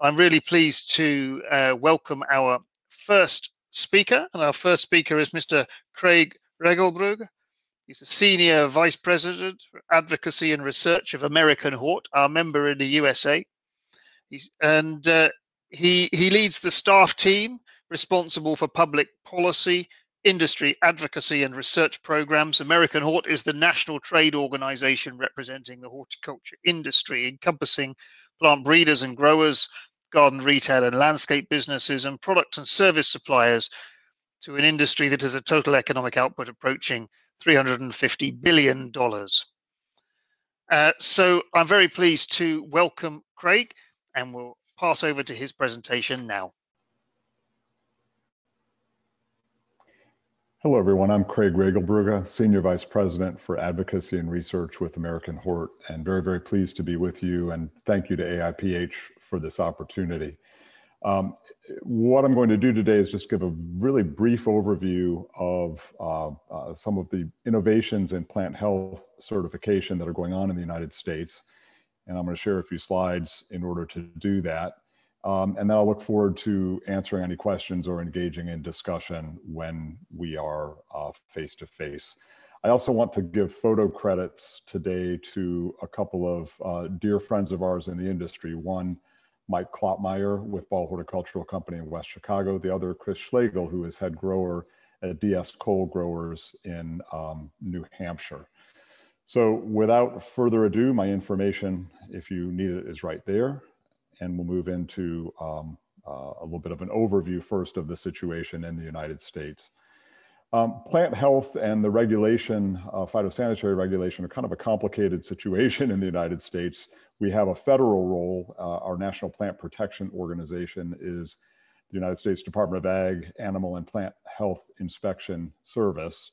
I'm really pleased to uh, welcome our first speaker, and our first speaker is Mr. Craig Regelbrugge. He's a Senior Vice President for Advocacy and Research of AmericanHort, our member in the USA. He's, and uh, he, he leads the staff team responsible for public policy, industry advocacy and research programs. AmericanHort is the national trade organization representing the horticulture industry, encompassing plant breeders and growers, garden retail and landscape businesses, and product and service suppliers to an industry that has a total economic output approaching $350 billion. Uh, so I'm very pleased to welcome Craig and we'll pass over to his presentation now. Hello, everyone. I'm Craig Regelbrugge, Senior Vice President for Advocacy and Research with AmericanHort, and very, very pleased to be with you. And thank you to AIPH for this opportunity. Um, what I'm going to do today is just give a really brief overview of uh, uh, some of the innovations in plant health certification that are going on in the United States. And I'm going to share a few slides in order to do that. Um, and then I'll look forward to answering any questions or engaging in discussion when we are face to face. I also want to give photo credits today to a couple of uh, dear friends of ours in the industry. One, Mike Klopmeyer with Ball Horticultural Company in West Chicago. The other, Chris Schlegel, who is head grower at DS Cole Growers in um, New Hampshire. So without further ado, my information, if you need it, is right there and we'll move into um, uh, a little bit of an overview first of the situation in the United States. Um, plant health and the regulation, uh, phytosanitary regulation, are kind of a complicated situation in the United States. We have a federal role. Uh, our National Plant Protection Organization is the United States Department of Ag, Animal and Plant Health Inspection Service.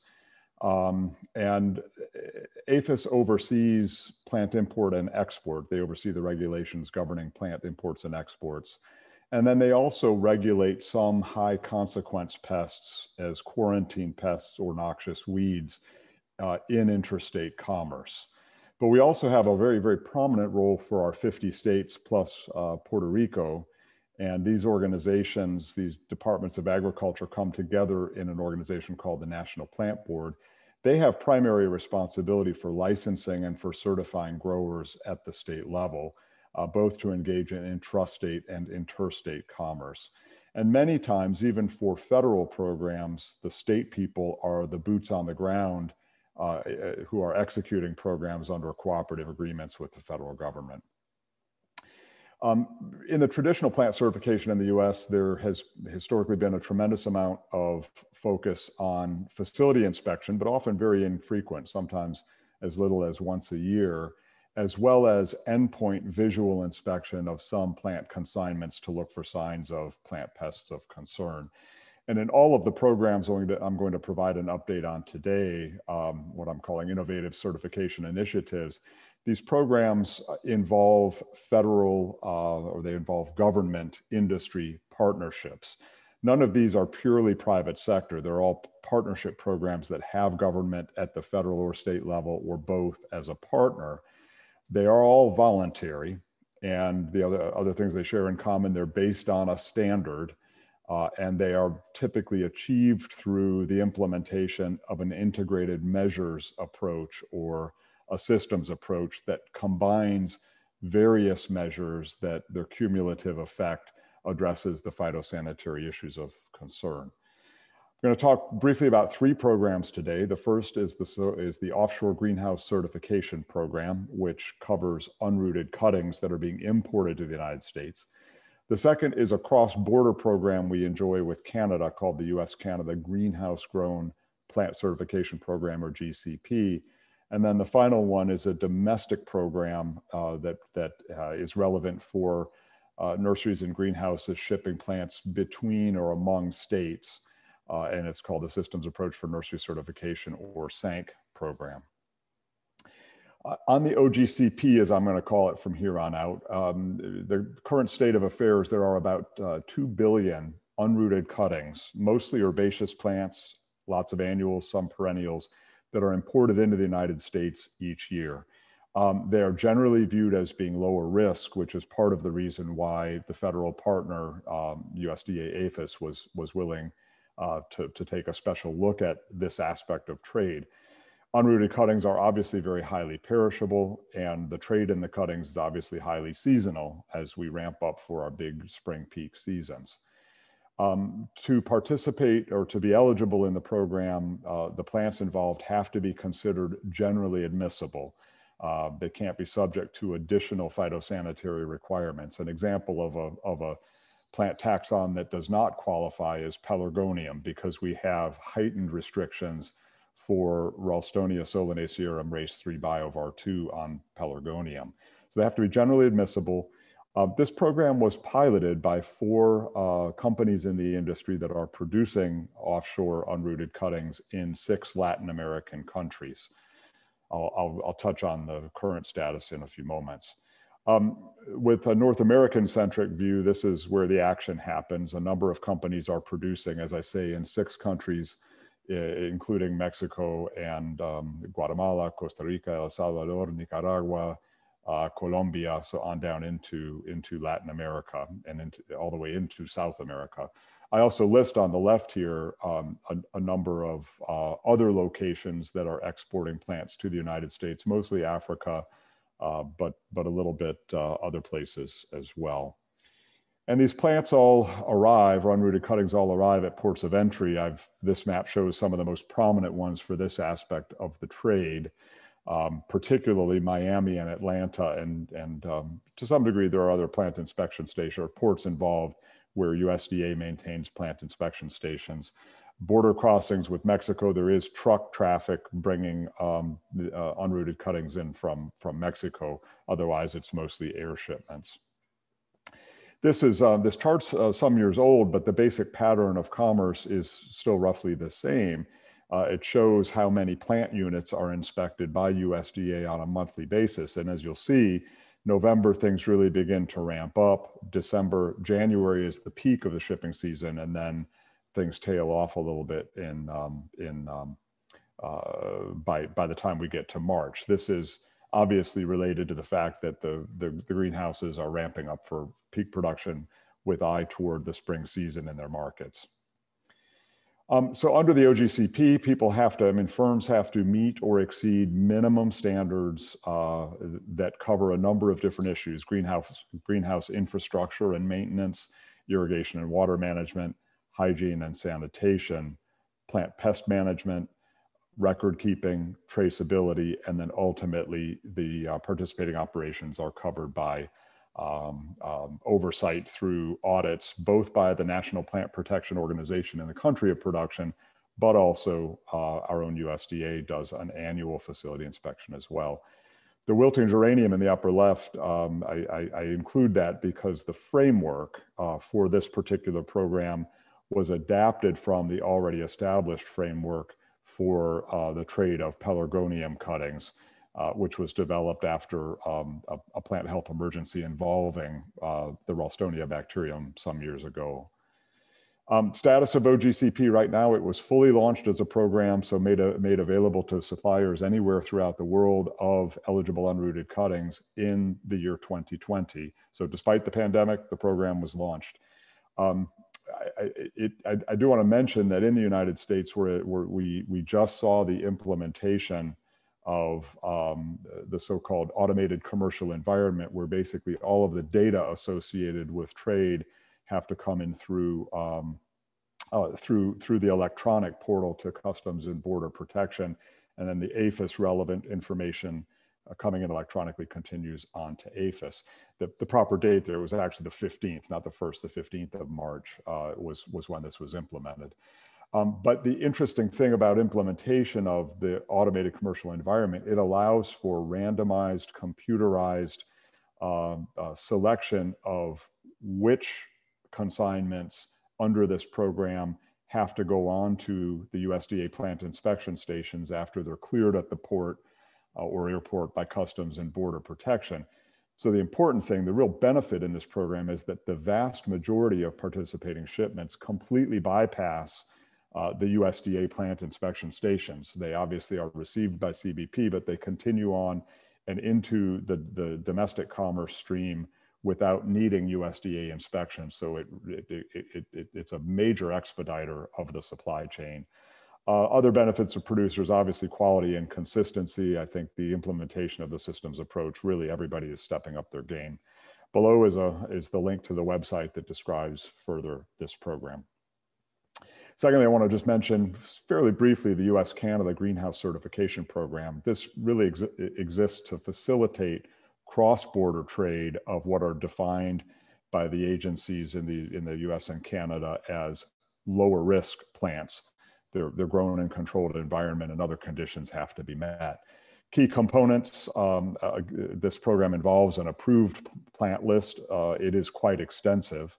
Um, and APHIS oversees plant import and export. They oversee the regulations governing plant imports and exports. And then they also regulate some high consequence pests as quarantine pests or noxious weeds uh, in interstate commerce. But we also have a very, very prominent role for our 50 states plus uh, Puerto Rico. And these organizations, these departments of agriculture come together in an organization called the National Plant Board they have primary responsibility for licensing and for certifying growers at the state level, uh, both to engage in intrastate and interstate commerce. And many times, even for federal programs, the state people are the boots on the ground uh, eh, who are executing programs under cooperative agreements with the federal government. Um, in the traditional plant certification in the US, there has historically been a tremendous amount of focus on facility inspection, but often very infrequent, sometimes as little as once a year, as well as endpoint visual inspection of some plant consignments to look for signs of plant pests of concern. And in all of the programs I'm going to, I'm going to provide an update on today, um, what I'm calling innovative certification initiatives, these programs uh, involve federal uh, or they involve government industry partnerships. None of these are purely private sector. They're all partnership programs that have government at the federal or state level or both as a partner. They are all voluntary. And the other, other things they share in common, they're based on a standard uh, and they are typically achieved through the implementation of an integrated measures approach or a systems approach that combines various measures that their cumulative effect addresses the phytosanitary issues of concern. I'm going to talk briefly about three programs today. The first is the, is the Offshore Greenhouse Certification Program, which covers unrooted cuttings that are being imported to the United States. The second is a cross-border program we enjoy with Canada called the US-Canada Greenhouse Grown Plant Certification Program, or GCP, and then the final one is a domestic program uh, that, that uh, is relevant for uh, nurseries and greenhouses shipping plants between or among states. Uh, and it's called the Systems Approach for Nursery Certification or SANC program. Uh, on the OGCP, as I'm going to call it from here on out, um, the current state of affairs, there are about uh, 2 billion unrooted cuttings, mostly herbaceous plants, lots of annuals, some perennials, that are imported into the United States each year. Um, they are generally viewed as being lower risk, which is part of the reason why the federal partner, um, USDA APHIS, was, was willing uh, to, to take a special look at this aspect of trade. Unrooted cuttings are obviously very highly perishable, and the trade in the cuttings is obviously highly seasonal as we ramp up for our big spring peak seasons. Um, to participate or to be eligible in the program, uh, the plants involved have to be considered generally admissible. Uh, they can't be subject to additional phytosanitary requirements. An example of a, of a plant taxon that does not qualify is Pelargonium because we have heightened restrictions for Ralstonia solanacearum race 3 biovar 2 on Pelargonium. So they have to be generally admissible. Uh, this program was piloted by four uh, companies in the industry that are producing offshore unrooted cuttings in six Latin American countries. I'll, I'll, I'll, touch on the current status in a few moments. Um, with a North American centric view, this is where the action happens. A number of companies are producing, as I say, in six countries, including Mexico and um, Guatemala, Costa Rica, El Salvador, Nicaragua, uh, Colombia, so on down into, into Latin America and into, all the way into South America. I also list on the left here um, a, a, number of uh, other locations that are exporting plants to the United States, mostly Africa, uh, but, but a little bit uh, other places as well. And these plants all arrive, or unrooted cuttings all arrive at ports of entry. I've, this map shows some of the most prominent ones for this aspect of the trade, um, particularly Miami and Atlanta. And, and um, to some degree, there are other plant inspection stations or ports involved where USDA maintains plant inspection stations. Border crossings with Mexico, there is truck traffic bringing um, uh, unrooted cuttings in from, from Mexico. Otherwise, it's mostly air shipments. This is uh, this chart's uh, some years old, but the basic pattern of commerce is still roughly the same. Uh, it shows how many plant units are inspected by USDA on a monthly basis, and as you'll see, November, things really begin to ramp up. December, January is the peak of the shipping season, and then things tail off a little bit in um, in um, uh, by by the time we get to March. This is obviously related to the fact that the, the, the greenhouses are ramping up for peak production with eye toward the spring season in their markets. Um, so under the OGCP, people have to, I mean, firms have to meet or exceed minimum standards uh, that cover a number of different issues, greenhouse, greenhouse infrastructure and maintenance, irrigation and water management, hygiene and sanitation, plant pest management, record keeping, traceability, and then ultimately the uh, participating operations are covered by um, um, oversight through audits, both by the National Plant Protection Organization in the country of production, but also uh, our own USDA does an annual facility inspection as well. The wilting geranium in the upper left, um, I, I, I, include that because the framework uh, for this particular program was adapted from the already established framework for uh, the trade of pelargonium cuttings uh, which was developed after um, a, a, plant health emergency involving uh, the Ralstonia bacterium some years ago. Um, status of OGCP right now, it was fully launched as a program, so made, a, made available to suppliers anywhere throughout the world of eligible unrooted cuttings in the year 2020. So despite the pandemic, the program was launched. Um, I, it, I, I, do want to mention that in the United States, where, where we, we just saw the implementation of um, the so-called automated commercial environment where basically all of the data associated with trade have to come in through um, uh, through through the electronic portal to Customs and Border Protection, and then the APHIS relevant information uh, coming in electronically continues on to APHIS. The, the proper date there was actually the 15th, not the first, the 15th of March uh, was was when this was implemented. Um, but the interesting thing about implementation of the automated commercial environment, it allows for randomized, computerized um, uh, selection of which consignments under this program have to go on to the USDA plant inspection stations after they're cleared at the port uh, or airport by Customs and Border Protection. So the important thing, the real benefit in this program is that the vast majority of participating shipments completely bypass uh, the USDA plant inspection stations. They obviously are received by CBP, but they continue on and into the, the domestic commerce stream without needing USDA inspection. So it, it, it, it, it's a major expediter of the supply chain. Uh, other benefits of producers, obviously quality and consistency. I think the implementation of the systems approach, really everybody is stepping up their game. Below is, a, is the link to the website that describes further this program. Secondly, I want to just mention fairly briefly the US Canada Greenhouse Certification Program. This really ex exists to facilitate cross border trade of what are defined by the agencies in the, in the US and Canada as lower risk plants. They're, they're grown in controlled environment and other conditions have to be met. Key components, um, uh, this program involves an approved plant list. Uh, it is quite extensive.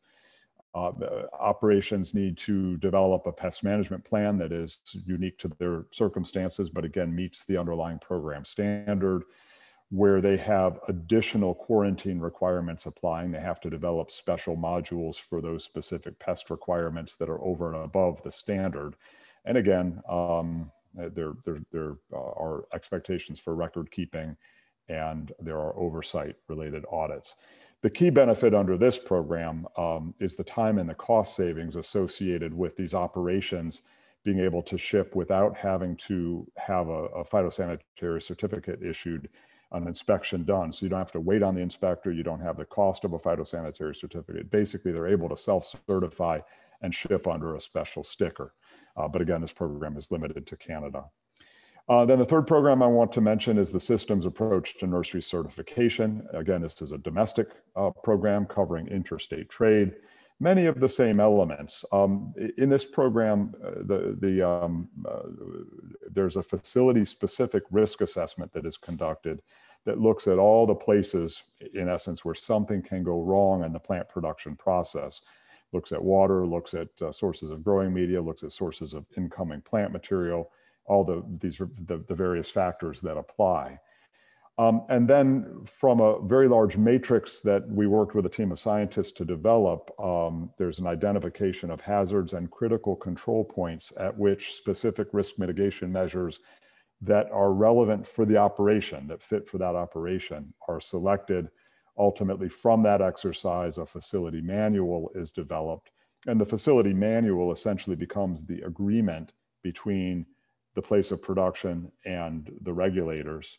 Uh, operations need to develop a pest management plan that is unique to their circumstances, but again meets the underlying program standard. Where they have additional quarantine requirements applying, they have to develop special modules for those specific pest requirements that are over and above the standard. And again, um, there, there, there are expectations for record keeping and there are oversight related audits. The key benefit under this program um, is the time and the cost savings associated with these operations being able to ship without having to have a, a phytosanitary certificate issued, an inspection done. So you don't have to wait on the inspector. You don't have the cost of a phytosanitary certificate. Basically, they're able to self-certify and ship under a special sticker. Uh, but again, this program is limited to Canada. Uh, then the third program I want to mention is the systems approach to nursery certification. Again, this is a domestic uh, program covering interstate trade. Many of the same elements. Um, in this program, uh, the, the, um, uh, there's a facility-specific risk assessment that is conducted that looks at all the places, in essence, where something can go wrong in the plant production process. Looks at water, looks at uh, sources of growing media, looks at sources of incoming plant material, all the these the, the various factors that apply. Um, and then from a very large matrix that we worked with a team of scientists to develop, um, there's an identification of hazards and critical control points at which specific risk mitigation measures that are relevant for the operation, that fit for that operation, are selected. Ultimately, from that exercise, a facility manual is developed. And the facility manual essentially becomes the agreement between the place of production and the regulators.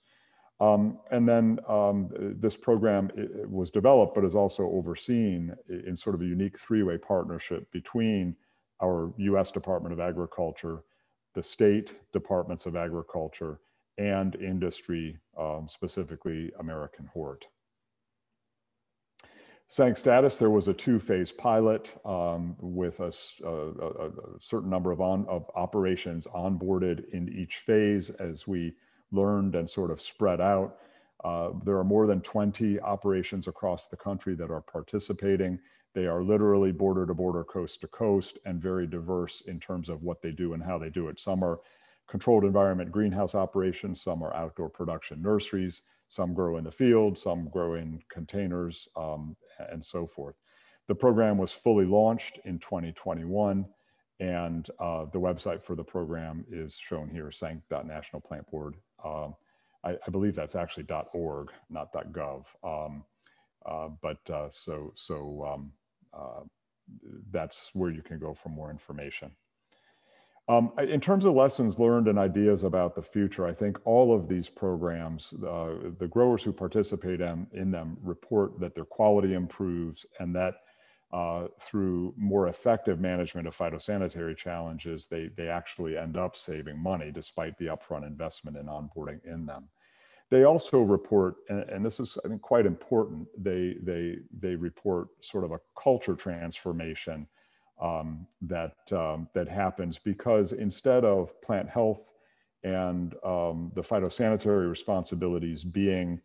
Um, and then um, this program was developed, but is also overseen in sort of a unique three-way partnership between our U.S. Department of Agriculture, the state departments of agriculture, and industry, um, specifically AmericanHort. SANC status, there was a two-phase pilot um, with a, a, a, certain number of, on, of operations onboarded in each phase as we learned and sort of spread out. Uh, there are more than 20 operations across the country that are participating. They are literally border to border, coast to coast, and very diverse in terms of what they do and how they do it. Some are controlled environment greenhouse operations, some are outdoor production nurseries, some grow in the field, some grow in containers, um, and so forth. The program was fully launched in 2021, and uh, the website for the program is shown here, sanc.national plant. Um, I, I, believe that's actually .org, not .gov. Um, uh, but uh, so, so um, uh, that's where you can go for more information. Um, in terms of lessons learned and ideas about the future, I think all of these programs, uh, the growers who participate in, in, them report that their quality improves and that uh, through more effective management of phytosanitary challenges, they, they actually end up saving money despite the upfront investment in onboarding in them. They also report, and, and this is I think quite important, they, they, they report sort of a culture transformation um, that um, that happens because instead of plant health and um, the phytosanitary responsibilities being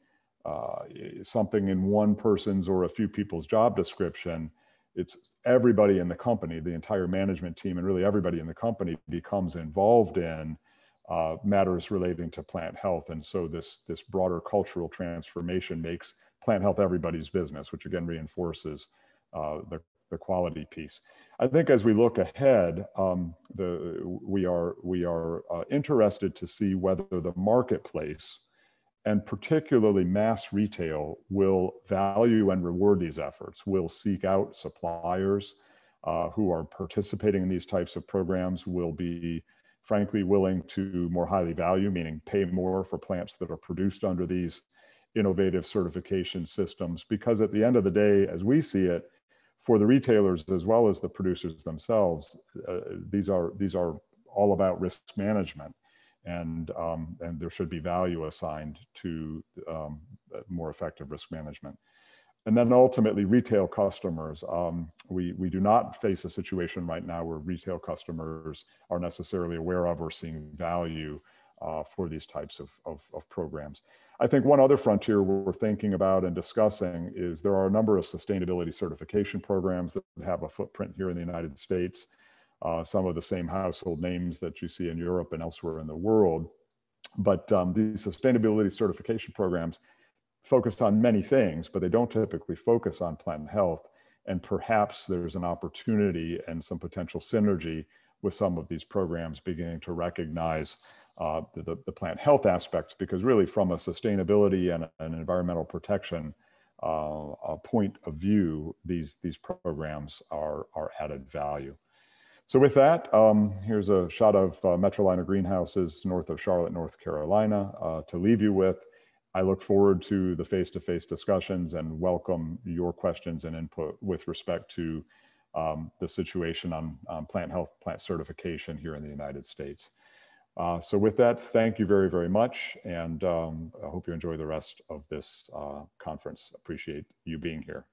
uh, something in one person's or a few people's job description, it's everybody in the company, the entire management team, and really everybody in the company becomes involved in uh, matters relating to plant health. And so this this broader cultural transformation makes plant health everybody's business, which again reinforces uh, the the quality piece. I think as we look ahead, um, the, we are, we are uh, interested to see whether the marketplace and particularly mass retail will value and reward these efforts, will seek out suppliers uh, who are participating in these types of programs, will be frankly willing to more highly value, meaning pay more for plants that are produced under these innovative certification systems. Because at the end of the day, as we see it, for the retailers as well as the producers themselves, uh, these are these are all about risk management and um, and there should be value assigned to um, more effective risk management. And then ultimately, retail customers. Um, we we do not face a situation right now where retail customers are necessarily aware of or seeing value uh, for these types of, of, of, programs. I think one other frontier we're thinking about and discussing is there are a number of sustainability certification programs that have a footprint here in the United States uh, some of the same household names that you see in Europe and elsewhere in the world. But um, these sustainability certification programs focus on many things, but they don't typically focus on plant health. And perhaps there's an opportunity and some potential synergy with some of these programs beginning to recognize uh, the, the, plant health aspects, because really from a sustainability and an environmental protection uh, point of view, these, these programs are, are added value. So with that, um, here's a shot of uh, Metrolina greenhouses north of Charlotte, North Carolina uh, to leave you with. I look forward to the face-to-face -face discussions and welcome your questions and input with respect to um, the situation on, on, plant health, plant certification here in the United States. Uh, so with that, thank you very, very much. And um, I hope you enjoy the rest of this uh, conference. Appreciate you being here.